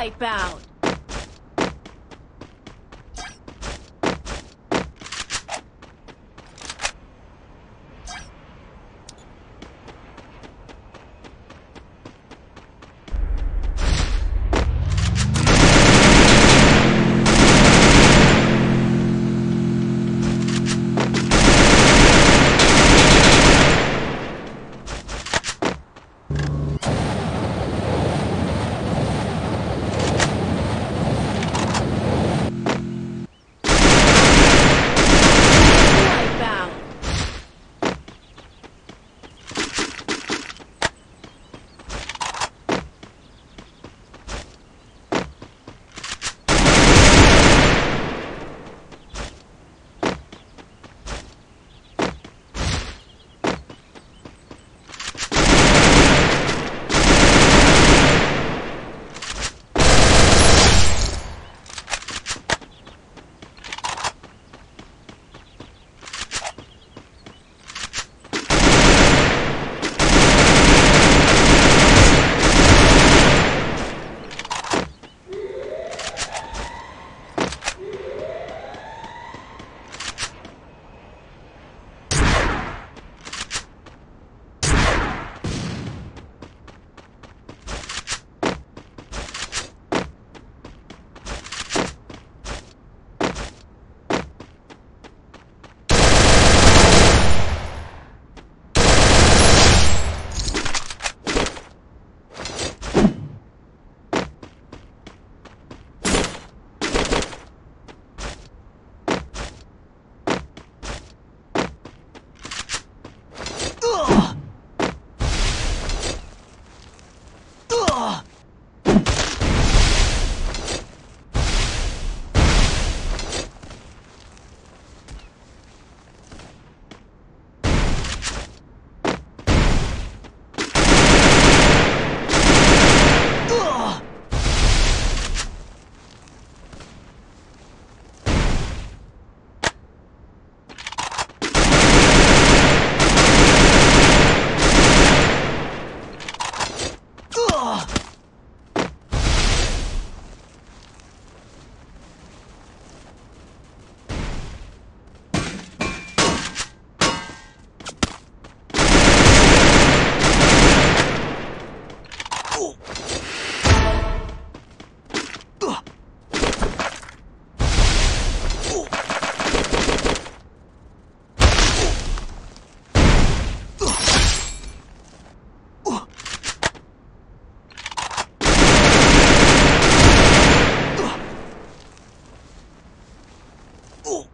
Wipeout! Ooh.